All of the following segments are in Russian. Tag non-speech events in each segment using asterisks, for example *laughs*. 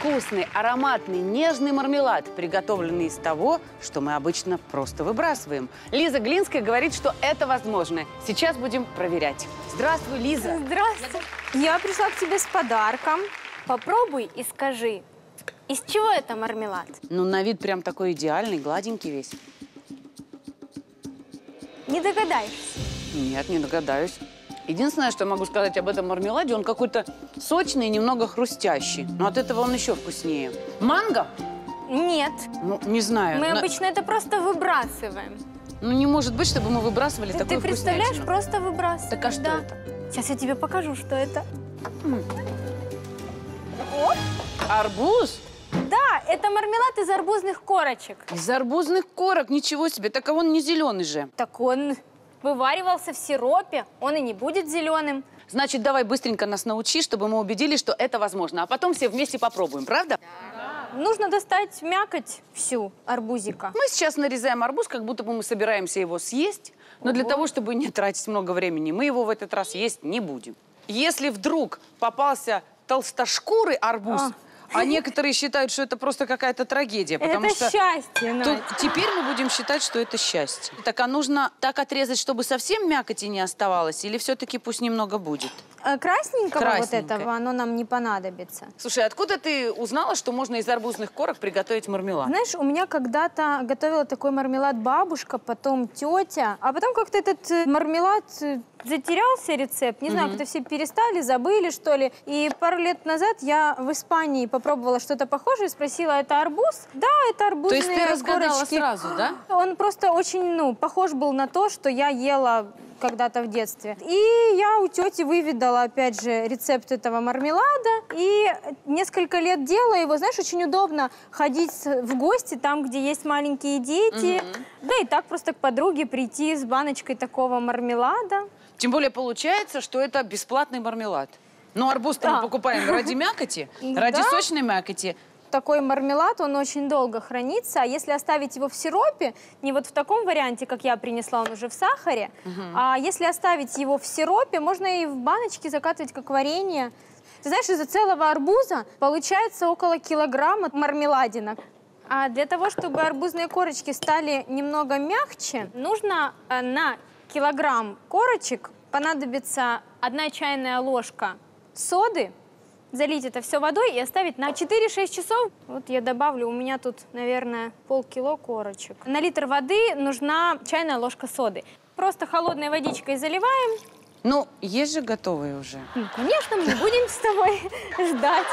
вкусный, ароматный, нежный мармелад, приготовленный из того, что мы обычно просто выбрасываем. Лиза Глинская говорит, что это возможно. Сейчас будем проверять. Здравствуй, Лиза. Здравствуй. Я пришла к тебе с подарком. Попробуй и скажи, из чего это мармелад? Ну, на вид прям такой идеальный, гладенький весь. Не догадаешься. Нет, не догадаюсь. Единственное, что я могу сказать об этом мармеладе, он какой-то сочный и немного хрустящий. Но от этого он еще вкуснее. Манго? Нет. Ну, не знаю. Мы На- обычно это просто выбрасываем. Ну, не может быть, чтобы мы выбрасывали такую ты представляешь, вкуснятину. просто выбрасываем. Так а что Да. это? Сейчас я тебе покажу, что это. Арбуз? Да, это мармелад из арбузных корочек. Из арбузных корок, ничего себе. Так а он не зеленый же. Так он вываривался в сиропе, он и не будет зеленым. Значит, давай быстренько нас научи, чтобы мы убедились, что это возможно. А потом все вместе попробуем, правда? Нужно достать мякоть всю арбузика. Мы сейчас нарезаем арбуз, как будто бы мы собираемся его съесть. Но для Ого. того, чтобы не тратить много времени, мы его в этот раз есть не будем. Если вдруг попался толстошкурый арбуз, А. а, некоторые считают, что это просто какая-то трагедия, потому это что... счастье, то теперь мы будем считать, что это счастье. Так а нужно так отрезать, чтобы совсем мякоти не оставалось, или все-таки пусть немного будет? Э, Красненького вот этого, оно нам не понадобится. Слушай, откуда ты узнала, что можно из арбузных корок приготовить мармелад? Знаешь, у меня когда-то готовила такой мармелад бабушка, потом тетя, а потом как-то этот э, мармелад э, затерялся рецепт. Не знаю, как-то все перестали, забыли, что ли. И пару лет назад я в Испании попробовала что-то похожее, спросила, это арбуз? Да, это То арбузные есть ты разгадала корочки. сразу, да? Он просто очень, ну, похож был на то, что я ела когда-то в детстве. И я у тети выведала, опять же, рецепт этого мармелада. И несколько лет делала его. Знаешь, очень удобно ходить в гости там, где есть маленькие дети. Да и так просто к подруге прийти с баночкой такого мармелада. Тем более получается, что это бесплатный мармелад. Ну, арбуз-то Да. мы покупаем ради мякоти, *laughs* Да. ради сочной мякоти. Такой мармелад, он очень долго хранится, а если оставить его в сиропе, не вот в таком варианте, как я принесла, он уже в сахаре, а если оставить его в сиропе, можно и в баночке закатывать как варенье. Ты знаешь, из-за целого арбуза получается около килограмма мармеладинок. А для того, чтобы арбузные корочки стали немного мягче, нужно э, на килограмм корочек понадобится одна чайная ложка соды, залить это все водой и оставить на 4-6 часов. Вот я добавлю, у меня тут, наверное, полкило корочек. На литр воды нужна чайная ложка соды. Просто холодной водичкой заливаем. Ну, есть же готовые уже. Ну, конечно, мы не будем с тобой *laughs* ждать.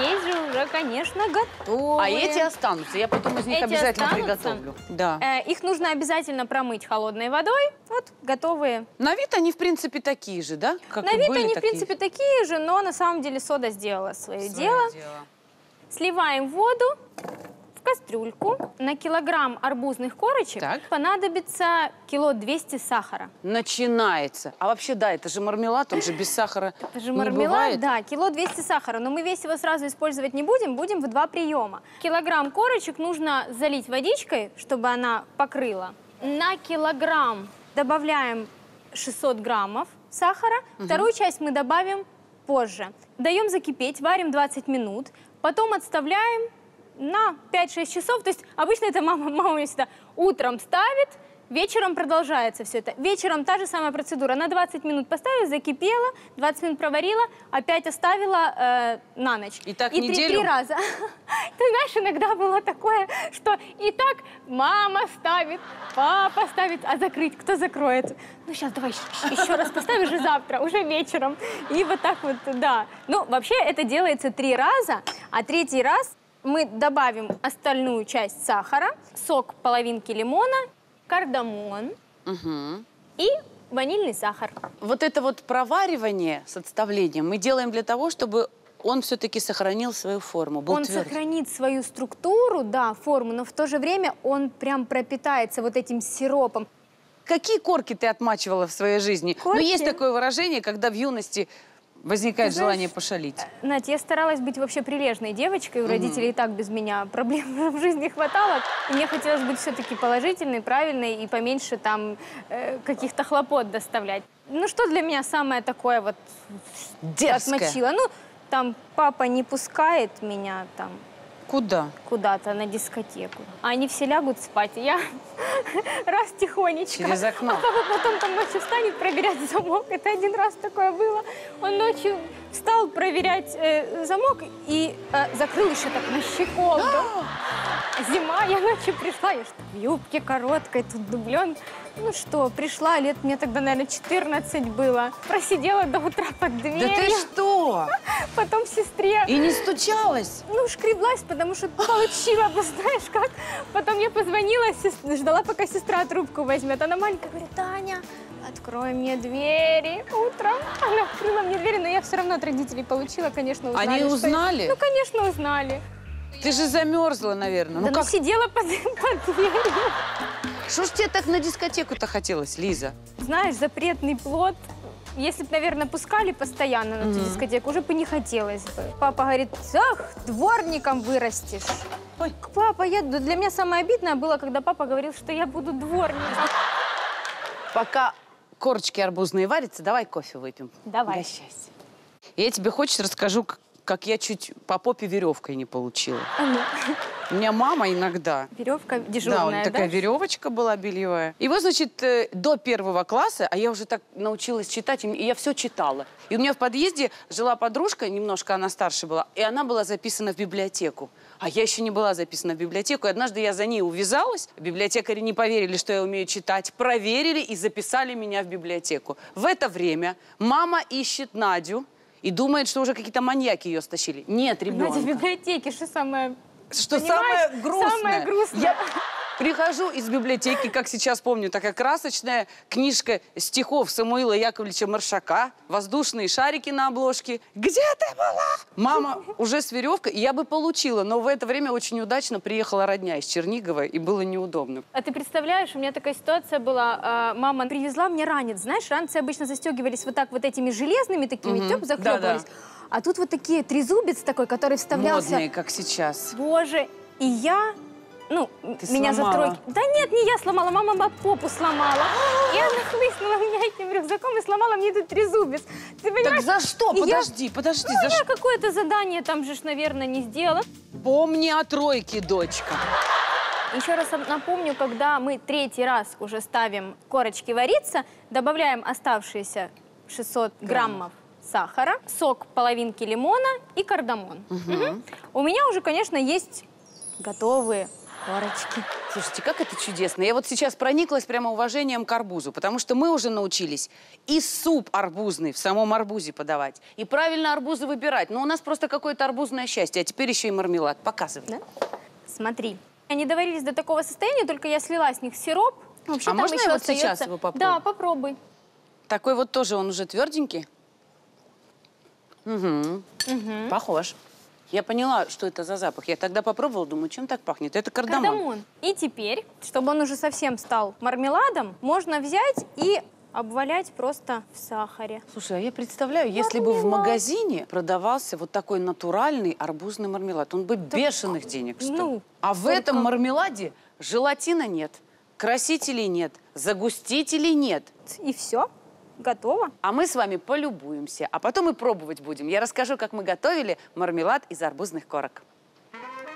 Есть же уже, конечно, готовые. А эти останутся. Я потом из них Эти обязательно останутся? приготовлю. Да. Э, их нужно обязательно промыть холодной водой. Вот, готовые. На вид они, в принципе, такие же, да? Как на вид были, они, в принципе, такие же, но на самом деле сода сделала свое Своё дело. Сливаем воду кастрюльку. На килограмм арбузных корочек Так. понадобится кило 200 сахара. Начинается. А вообще, да, это же мармелад, он же без сахара Это же мармелад, да, кило 200 сахара. Но мы весь его сразу использовать не будем, будем в два приема. Килограмм корочек нужно залить водичкой, чтобы она покрыла. На килограмм добавляем 600 граммов сахара. Вторую часть мы добавим позже. Даем закипеть, варим 20 минут. Потом отставляем на 5-6 часов. То есть обычно это мама, *laughs* мама у меня всегда утром ставит, вечером продолжается все это. Вечером та же самая процедура. На 20 минут поставила, закипела, 20 минут проварила, опять оставила э, на ночь. И так и три- неделю? три раза. *laughs* Ты знаешь, иногда было такое, что и так мама ставит, папа ставит, а закрыть кто закроет? Ну сейчас давай еще раз поставишь и завтра, уже вечером. И вот так вот, да. Ну, вообще это делается три раза, а третий раз мы добавим остальную часть сахара, сок половинки лимона, кардамон Мгм. и ванильный сахар. Вот это вот проваривание с отставлением мы делаем для того, чтобы он все-таки сохранил свою форму, был он твердый. сохранит свою структуру, да, форму, но в то же время он прям пропитается вот этим сиропом. Какие корки ты отмачивала в своей жизни? Корки? Ну, есть такое выражение, когда в юности возникает знаешь, желание пошалить. Надь, я старалась быть вообще прилежной девочкой, у родителей и так без меня проблем *laughs* в жизни хватало. И мне хотелось быть все-таки положительной, правильной и поменьше там э, каких-то хлопот доставлять. Ну что для меня самое такое вот Дерзкое. отмочила? Ну, там папа не пускает меня там Куда? куда-то на дискотеку. А они все лягут спать, и я *laughs* раз тихонечко. Через окно. А папа потом там ночью встанет проверять *laughs* замок. Это один раз такое было. Он ночью встал проверять э, замок и э, закрыл еще так на щеколду. *gasps* Зима, я ночью пришла, я что в юбке короткой, тут дублен. Ну что, пришла, лет мне тогда, наверное, 14 было. Просидела до утра под Да дверью. ты что? *laughs* Потом сестре И не стучалась? ну, шкреблась, потому что получила, бы, *laughs* знаешь как. Потом я позвонила, ждала, пока сестра трубку возьмет. Она маленькая говорит, Таня, открой мне двери утром. Она открыла мне двери, но я все равно от родителей получила, конечно, узнали. Они что узнали? Ну, конечно, узнали. Ты же замерзла, наверное. да Ну ну как? сидела под, *laughs* под дверью. Что ж тебе так на дискотеку-то хотелось, Лиза? Знаешь, запретный плод. Если бы, наверное, пускали постоянно на эту Мгм. дискотеку, уже бы не хотелось бы. Папа говорит, ах, дворником вырастешь. Ой. Папа, я... Для меня самое обидное было, когда папа говорил, что я буду дворником. Пока корочки арбузные варятся, давай кофе выпьем. Давай. Угощайся. Я тебе хочешь расскажу, как я чуть по попе веревкой не получила. А ну, *laughs* У меня мама иногда веревка Да, дежурная, да? такая веревочка была бельевая. И вот, значит, э, до первого класса, а я уже так научилась читать, и я все читала. И у меня в подъезде жила подружка, немножко она старше была, и она была записана в библиотеку. А я еще не была записана в библиотеку. И однажды я за ней увязалась. Библиотекари не поверили, что я умею читать. Проверили и записали меня в библиотеку. В это время мама ищет Надю и думает, что уже какие-то маньяки ее стащили. Нет, ребенка. Надя в библиотеке, что самое... Что самое грустное? Самое грустное. Я прихожу из библиотеки, как сейчас помню, такая красочная книжка стихов Самуила Яковлевича Маршака, воздушные шарики на обложке. Где ты была? Мама уже с веревкой, я бы получила, но в это время очень удачно приехала родня из Чернигова, и было неудобно. А ты представляешь, у меня такая ситуация была. а, Мама привезла мне ранец. Знаешь, ранцы обычно застегивались вот так вот этими железными такими, Мгм. тёп, захлебывались. Да-да. А тут вот такие трезубец такой, который вставлялся. Модные, как сейчас. Боже, и я, ну, Ты меня сломала. за тройки... Да нет, не я сломала, мама ма- попу сломала. И она хлыстнула меня этим рюкзаком и сломала мне этот трезубец. Ты Так понимаешь? за что? И я- Подожди, подожди, за Я что? какое-то задание там же, наверное, не сделала. Помни о тройке, дочка. Еще раз напомню, когда мы третий раз уже ставим корочки вариться, добавляем оставшиеся 600 граммов сахара, сок половинки лимона и кардамон. Мгм. У меня уже, конечно, есть готовые корочки. Слушайте, как это чудесно. Я вот сейчас прониклась прямо уважением к арбузу, потому что мы уже научились и суп арбузный в самом арбузе подавать, и правильно арбузы выбирать. Но у нас просто какое-то арбузное счастье, а теперь еще и мармелад. Показывай. Да? Смотри. Они доварились до такого состояния, только я слила с них сироп. Вообще А можно я вот сейчас остается- его попробую? Да, попробуй. Такой вот тоже он уже тверденький. Угу. Мгм. Похож. Я поняла, что это за запах. Я тогда попробовала, думаю, чем так пахнет? Это кардамон. Кардамон. И теперь, чтобы он уже совсем стал мармеладом, можно взять и обвалять просто в сахаре. Слушай, а я представляю, если бы в Мармелад. магазине продавался вот такой натуральный арбузный мармелад, он бы бешеных денег стоил. ну, а в только- этом мармеладе желатина нет, красителей нет, загустителей нет. И все, готово. А мы с вами полюбуемся, а потом и пробовать будем. Я расскажу, как мы готовили мармелад из арбузных корок.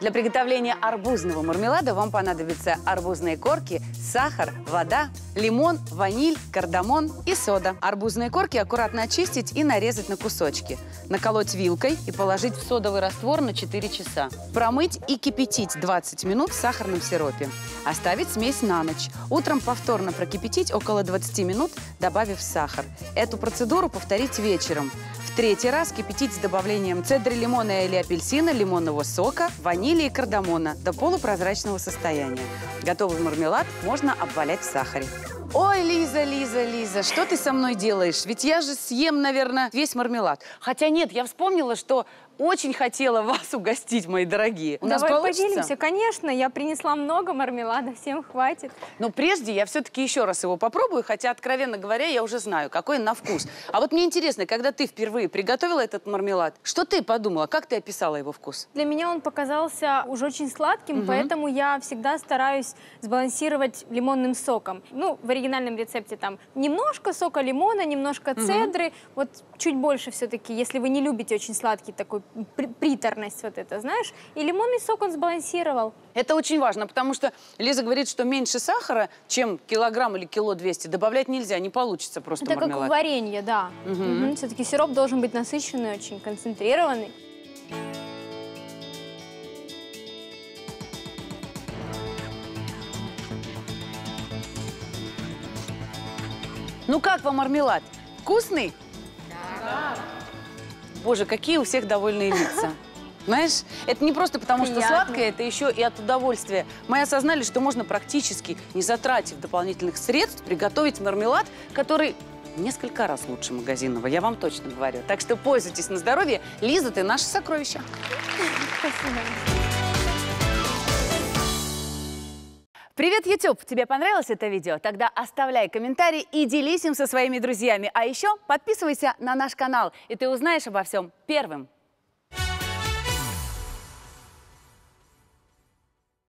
Для приготовления арбузного мармелада вам понадобятся арбузные корки, сахар, вода, лимон, ваниль, кардамон и сода. Арбузные корки аккуратно очистить и нарезать на кусочки. Наколоть вилкой и положить в содовый раствор на 4 часа. Промыть и кипятить 20 минут в сахарном сиропе. Оставить смесь на ночь. Утром повторно прокипятить около 20 минут, добавив сахар. Эту процедуру повторить вечером. В третий раз кипятить с добавлением цедры лимона или апельсина, лимонного сока, ванили и кардамона до полупрозрачного состояния. Готовый мармелад можно обвалять в сахаре. Ой, Лиза, Лиза, Лиза, что ты со мной делаешь? Ведь я же съем, наверное, весь мармелад. Хотя нет, я вспомнила, что очень хотела вас угостить, мои дорогие. У нас Давай получится? поделимся. Конечно, я принесла много мармелада, всем хватит. Но прежде я все-таки еще раз его попробую, хотя, откровенно говоря, я уже знаю, какой он на вкус. А вот мне интересно, когда ты впервые приготовила этот мармелад, что ты подумала, как ты описала его вкус? Для меня он показался уже очень сладким, Мгм. поэтому я всегда стараюсь сбалансировать лимонным соком. Ну, вариант оригинальном рецепте там немножко сока лимона, немножко цедры, вот чуть больше все-таки, если вы не любите очень сладкий такой приторность вот это, знаешь, и лимонный сок он сбалансировал. Это очень важно, потому что Лиза говорит, что меньше сахара, чем килограмм или кило 200, добавлять нельзя, не получится просто Это как мармелад. варенье, да. Все-таки сироп должен быть насыщенный, очень концентрированный. Ну как вам мармелад? Вкусный? Боже, какие у всех довольные лица. *laughs* Знаешь, это не просто потому, что Приятно. сладкое, это еще и от удовольствия. Мы осознали, что можно практически, не затратив дополнительных средств, приготовить мармелад, который несколько раз лучше магазинного, я вам точно говорю. Так что пользуйтесь на здоровье. Лиза, ты наше сокровище. Спасибо. Привет, YouTube! Тебе понравилось это видео? Тогда оставляй комментарий и делись им со своими друзьями. А еще подписывайся на наш канал, и ты узнаешь обо всем первым.